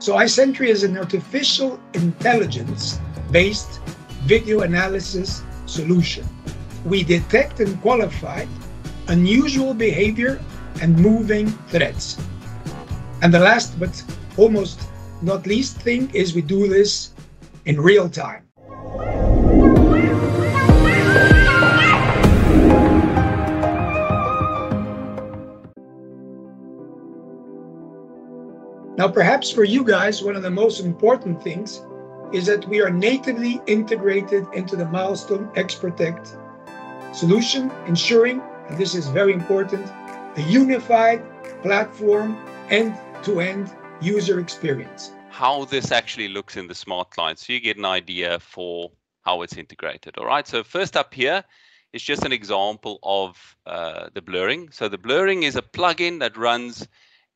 So iSentry is an artificial intelligence-based video analysis solution. We detect and qualify unusual behavior and moving threats. And the last but almost not least thing is we do this in real time. Now, perhaps for you guys, one of the most important things is that we are natively integrated into the Milestone XProtect solution, ensuring, and this is very important, a unified platform end-to-end user experience. How this actually looks in the smart client, so you get an idea for how it's integrated. All right. So first up here is just an example of uh, the blurring. So the blurring is a plugin that runs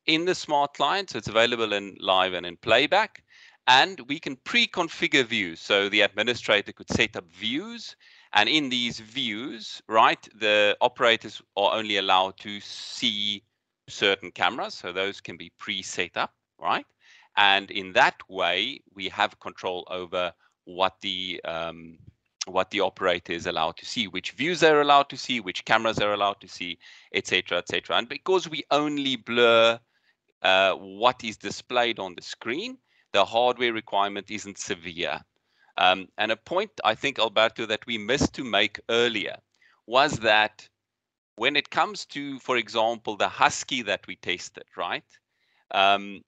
in the smart client. So it's available in live and in playback. And we can pre-configure views. So the administrator could set up views. And in these views, right, the operators are only allowed to see certain cameras. So those can be pre-set up, right? And in that way, we have control over what the um, what the operator is allowed to see, which views they're allowed to see, which cameras they're allowed to see, etc., etc. And because we only blur uh, what is displayed on the screen, the hardware requirement isn't severe. Um, and a point I think, Alberto, that we missed to make earlier was that when it comes to, for example, the Husky that we tested, right? Um,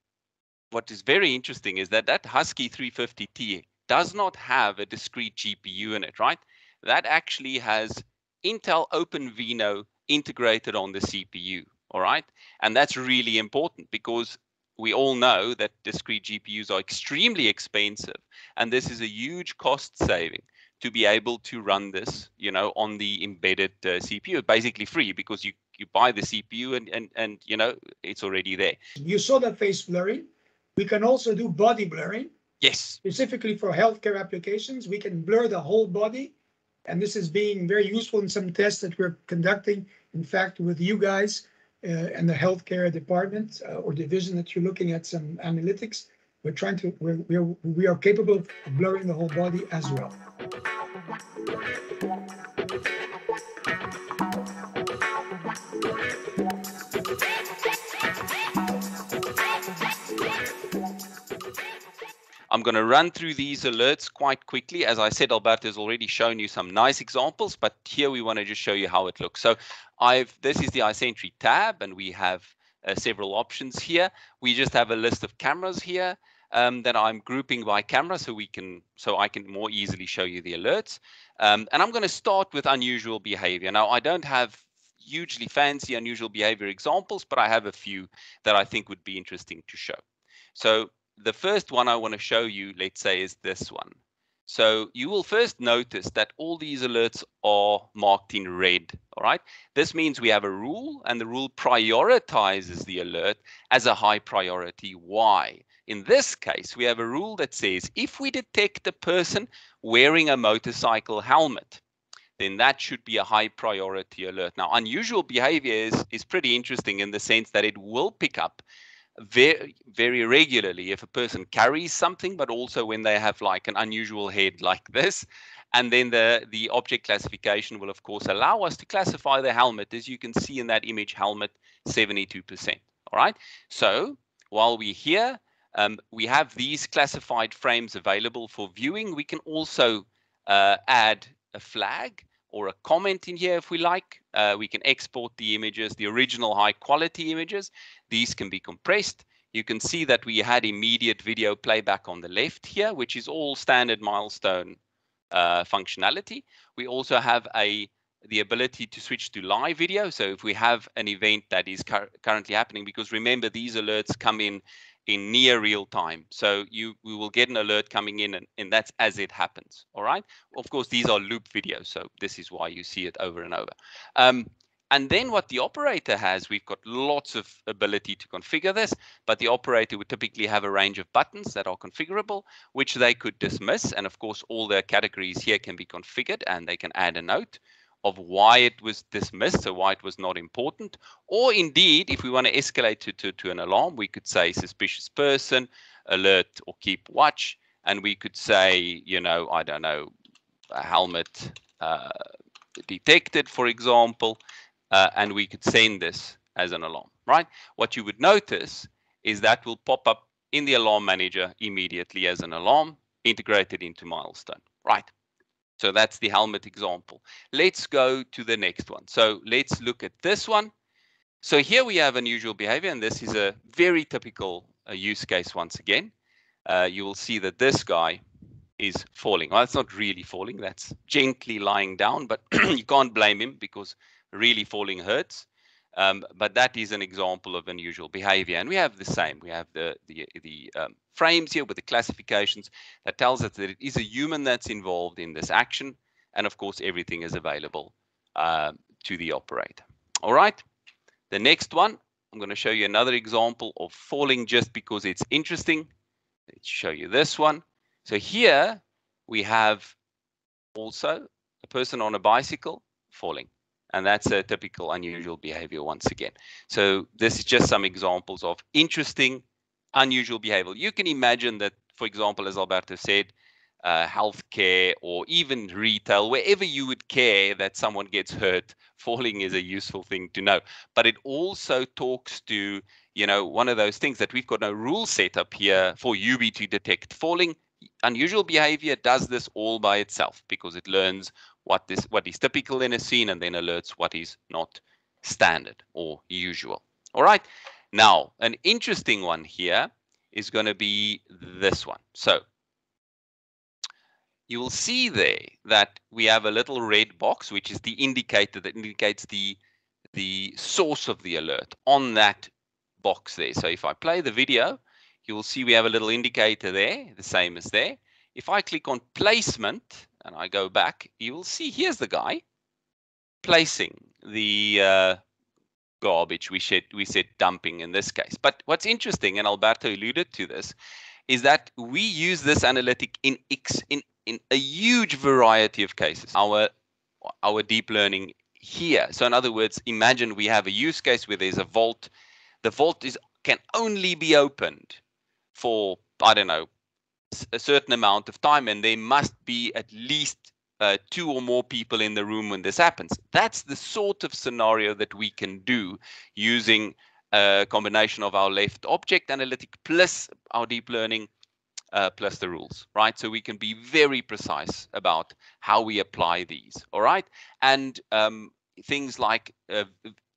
what is very interesting is that that Husky 350T does not have a discrete GPU in it, right? That actually has Intel OpenVINO integrated on the CPU, all right? And that's really important because we all know that discrete GPUs are extremely expensive, and this is a huge cost saving to be able to run this, you know, on the embedded uh, CPU, basically free because you you buy the CPU and and and you know it's already there. You saw the face blurring. We can also do body blurring. Yes. Specifically for healthcare applications, we can blur the whole body, and this is being very useful in some tests that we're conducting. In fact, with you guys and the healthcare department uh, or division that you're looking at some analytics, we're trying to we're, we're we are capable of blurring the whole body as well. Going to run through these alerts quite quickly. As I said, Alberto has already shown you some nice examples, but here we want to just show you how it looks. So I've this is the iSentry tab, and we have uh, several options here. We just have a list of cameras here um, that I'm grouping by camera so we can so I can more easily show you the alerts. Um, and I'm going to start with unusual behavior. Now I don't have hugely fancy unusual behavior examples, but I have a few that I think would be interesting to show. So the first one I want to show you, let's say, is this one. So you will first notice that all these alerts are marked in red, all right? This means we have a rule and the rule prioritizes the alert as a high priority. Why? In this case, we have a rule that says if we detect a person wearing a motorcycle helmet, then that should be a high priority alert. Now, unusual behavior is, is pretty interesting in the sense that it will pick up very very regularly if a person carries something but also when they have like an unusual head like this. And then the the object classification will of course allow us to classify the helmet as you can see in that image helmet 72% all right? So while we're here um, we have these classified frames available for viewing. We can also uh, add a flag or a comment in here if we like. Uh, we can export the images, the original high quality images. These can be compressed. You can see that we had immediate video playback on the left here, which is all standard milestone uh, functionality. We also have a the ability to switch to live video. So if we have an event that is currently happening, because remember these alerts come in in near real time. So you we will get an alert coming in and, and that's as it happens. All right. Of course, these are loop videos. So this is why you see it over and over. Um, and then what the operator has, we've got lots of ability to configure this, but the operator would typically have a range of buttons that are configurable, which they could dismiss. And of course, all the categories here can be configured and they can add a note of why it was dismissed, so why it was not important. Or indeed, if we want to escalate to, to, to an alarm, we could say suspicious person, alert or keep watch. And we could say, you know, I don't know, a helmet uh, detected, for example, uh, and we could send this as an alarm, right? What you would notice is that will pop up in the alarm manager immediately as an alarm integrated into Milestone, right? So that's the helmet example. Let's go to the next one. So let's look at this one. So here we have unusual behavior, and this is a very typical uh, use case once again. Uh, you will see that this guy is falling. Well, it's not really falling, that's gently lying down, but you can't blame him because really falling hurts. Um, but that is an example of unusual behavior. And we have the same. We have the, the, the um, frames here with the classifications that tells us that it is a human that's involved in this action. And of course, everything is available uh, to the operator. All right. The next one, I'm going to show you another example of falling just because it's interesting. Let's show you this one. So here we have also a person on a bicycle falling. And that's a typical unusual behavior once again. So this is just some examples of interesting, unusual behavior. You can imagine that, for example, as Alberto said, uh, healthcare or even retail, wherever you would care that someone gets hurt, falling is a useful thing to know. But it also talks to, you know, one of those things that we've got no rule set up here for UB to detect falling. Unusual behavior does this all by itself because it learns what is what is typical in a scene and then alerts what is not standard or usual. All right. Now, an interesting one here is going to be this one. So you will see there that we have a little red box, which is the indicator that indicates the the source of the alert on that box there. So if I play the video, you will see we have a little indicator there, the same as there. If I click on placement, and I go back, you will see here's the guy placing the uh, garbage we said we said dumping in this case. But what's interesting, and Alberto alluded to this, is that we use this analytic in X in in a huge variety of cases. Our our deep learning here. So in other words, imagine we have a use case where there's a vault. The vault is can only be opened for I don't know a certain amount of time and there must be at least uh, two or more people in the room when this happens. That's the sort of scenario that we can do using a combination of our left object analytic plus our deep learning uh, plus the rules, right? So we can be very precise about how we apply these, all right? And um, things like uh,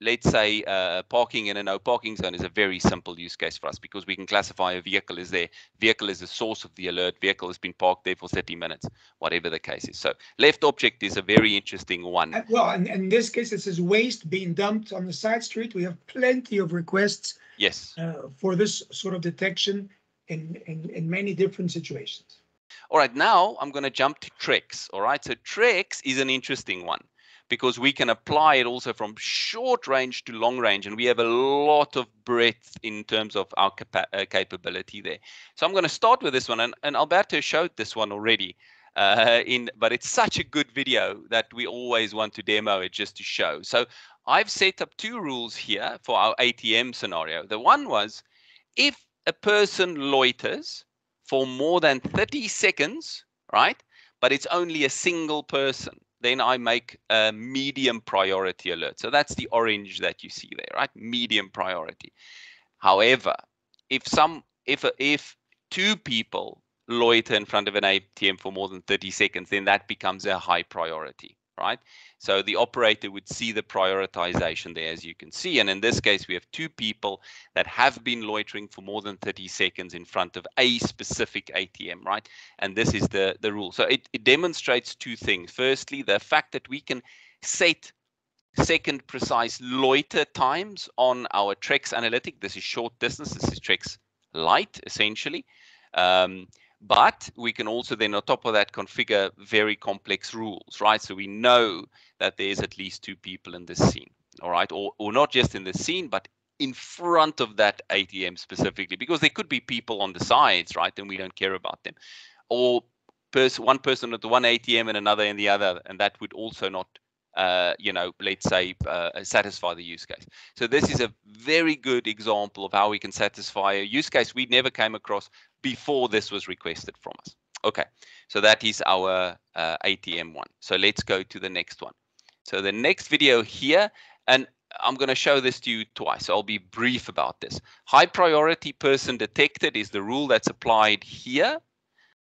let's say uh, parking in a no parking zone is a very simple use case for us because we can classify a vehicle as there. Vehicle is the source of the alert. Vehicle has been parked there for 30 minutes, whatever the case is. So left object is a very interesting one. Uh, well, in, in this case, it says waste being dumped on the side street. We have plenty of requests yes uh, for this sort of detection in, in, in many different situations. All right, now I'm going to jump to TREX. All right, so TREX is an interesting one because we can apply it also from short range to long range and we have a lot of breadth in terms of our capa uh, capability there. So i'm going to start with this one and, and alberto showed this one already uh, in but it's such a good video that we always want to demo it just to show. So i've set up two rules here for our atm scenario. The one was if a person loiters for more than 30 seconds right but it's only a single person then I make a medium priority alert. So that's the orange that you see there, right? Medium priority. However, if some if if two people loiter in front of an ATM for more than 30 seconds, then that becomes a high priority right? So the operator would see the prioritization there, as you can see. And in this case, we have two people that have been loitering for more than 30 seconds in front of a specific ATM, right? And this is the, the rule. So it, it demonstrates two things. Firstly, the fact that we can set second precise loiter times on our TREX analytic. This is short distance. This is TREX light, essentially. Um, but we can also then on top of that configure very complex rules, right? So we know that there's at least two people in this scene, all right? Or, or not just in the scene, but in front of that ATM specifically, because there could be people on the sides, right? And we don't care about them. Or pers- one person at the one ATM and another in the other, and that would also not uh, you know, let's say uh, satisfy the use case. So this is a very good example of how we can satisfy a use case we never came across before this was requested from us. Okay, so that is our uh, ATM one. So let's go to the next one. So the next video here, and I'm going to show this to you twice. So I'll be brief about this. High priority person detected is the rule that's applied here.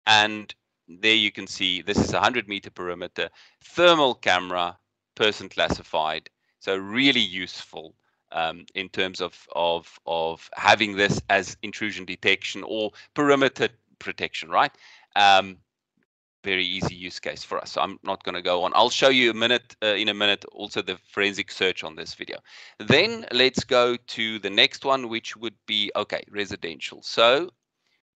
And there you can see this is a 100 meter perimeter thermal camera person classified. So really useful um, in terms of, of, of having this as intrusion detection or perimeter protection, right? Um, very easy use case for us. So I'm not going to go on. I'll show you a minute uh, in a minute also the forensic search on this video. Then let's go to the next one, which would be, okay, residential. So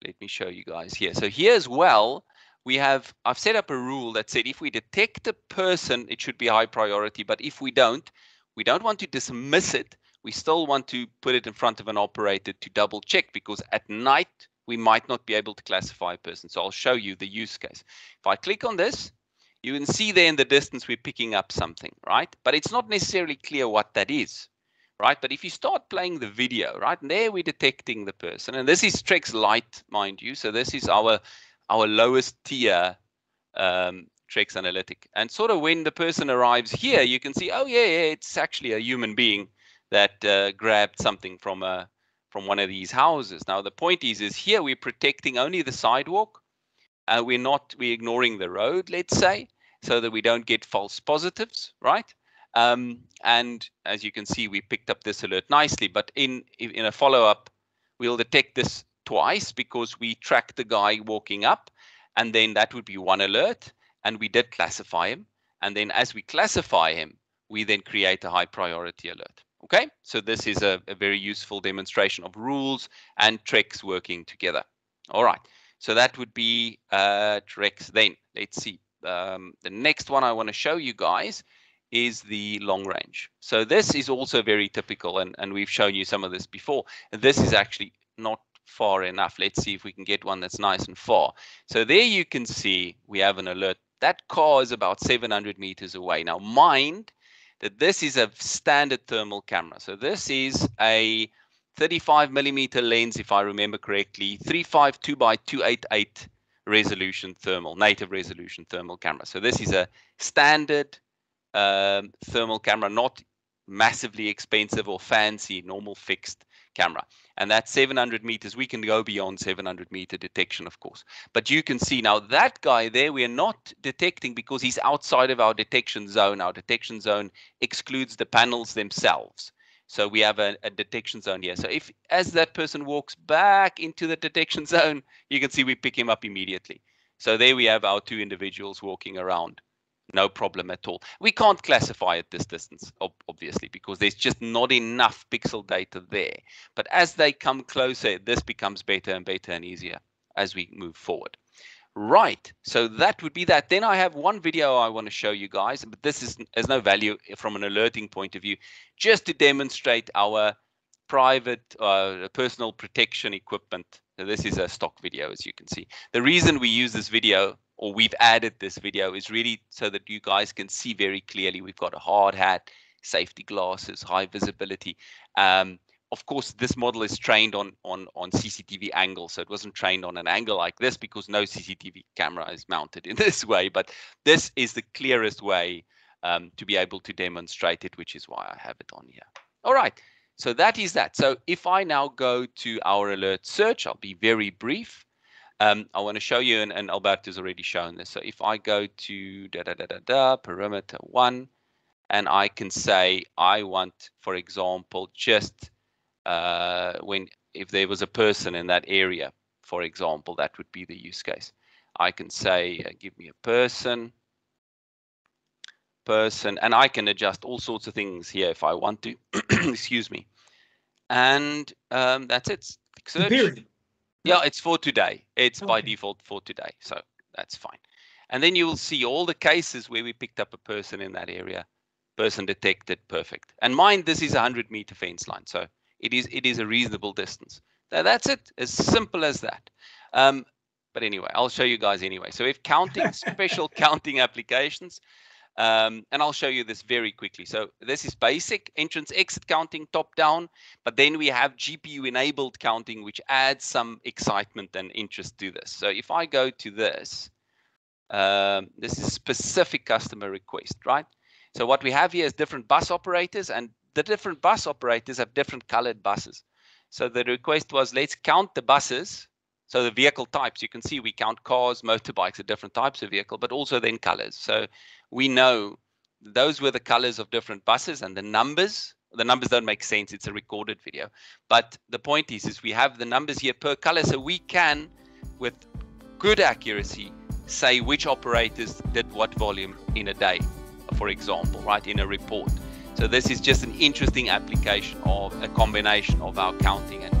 let me show you guys here. So here as well, we have, I've set up a rule that said if we detect a person, it should be high priority. But if we don't, we don't want to dismiss it. We still want to put it in front of an operator to double check because at night we might not be able to classify a person. So I'll show you the use case. If I click on this, you can see there in the distance we're picking up something, right? But it's not necessarily clear what that is, right? But if you start playing the video, right, and there we're detecting the person. And this is Trex Light, mind you. So this is our our lowest tier um, Trex Analytic. And sort of when the person arrives here, you can see, oh yeah, yeah it's actually a human being that uh, grabbed something from a from one of these houses. Now the point is, is here we're protecting only the sidewalk. Uh, we're not we're ignoring the road, let's say, so that we don't get false positives, right? Um, and as you can see, we picked up this alert nicely. But in in a follow up, we'll detect this twice because we tracked the guy walking up, and then that would be one alert, and we did classify him. And then as we classify him, we then create a high priority alert. Okay, so this is a, a very useful demonstration of rules and TREX working together. All right, so that would be uh, Trex. Then let's see. Um, the next one I want to show you guys is the long range. So this is also very typical, and, and we've shown you some of this before. This is actually not far enough. Let's see if we can get one that's nice and far. So there you can see we have an alert. That car is about 700 meters away. Now mind that this is a standard thermal camera. So this is a 35 millimeter lens, if I remember correctly, 352 by 288 resolution thermal, native resolution thermal camera. So this is a standard um, thermal camera, not massively expensive or fancy, normal fixed camera. And that's 700 meters. We can go beyond 700 meter detection, of course. But you can see now that guy there, we are not detecting because he's outside of our detection zone. Our detection zone excludes the panels themselves. So we have a, a, detection zone here. So if as that person walks back into the detection zone, you can see we pick him up immediately. So there we have our two individuals walking around no problem at all. We can't classify at this distance, obviously, because there's just not enough pixel data there. But as they come closer, this becomes better and better and easier as we move forward. Right, so that would be that. Then I have one video I want to show you guys, but this is has no value from an alerting point of view, just to demonstrate our private uh, personal protection equipment. So this is a stock video, as you can see. The reason we use this video or we've added this video is really so that you guys can see very clearly. We've got a hard hat, safety glasses, high visibility. Um, of course, this model is trained on, on, on CCTV angle, so it wasn't trained on an angle like this because no CCTV camera is mounted in this way. But this is the clearest way um, to be able to demonstrate it, which is why I have it on here. All right, so that is that. So if I now go to our alert search, I'll be very brief. Um, I want to show you, and, and Alberto's already shown this. So if I go to da da da da da perimeter one, and I can say I want, for example, just uh, when if there was a person in that area, for example, that would be the use case. I can say, uh, give me a person, person, and I can adjust all sorts of things here if I want to. Excuse me. And um, that's it. Search. Period. Yeah, it's for today. It's okay. by default for today. So that's fine. And then you will see all the cases where we picked up a person in that area. Person detected, perfect. And mind, this is a 100 meter fence line. So it is it is a reasonable distance. Now that's it, as simple as that. Um, but anyway, I'll show you guys anyway. So if counting special counting applications, Um, and I'll show you this very quickly. So this is basic entrance exit counting top down, but then we have GPU enabled counting, which adds some excitement and interest to this. So if I go to this, um, this is specific customer request, right? So what we have here is different bus operators and the different bus operators have different colored buses. So the request was let's count the buses. So the vehicle types, you can see we count cars, motorbikes, are different types of vehicle, but also then colors. So we know those were the colors of different buses and the numbers. The numbers don't make sense. It's a recorded video. But the point is, is we have the numbers here per color. So we can, with good accuracy, say which operators did what volume in a day, for example, right, in a report. So this is just an interesting application of a combination of our counting and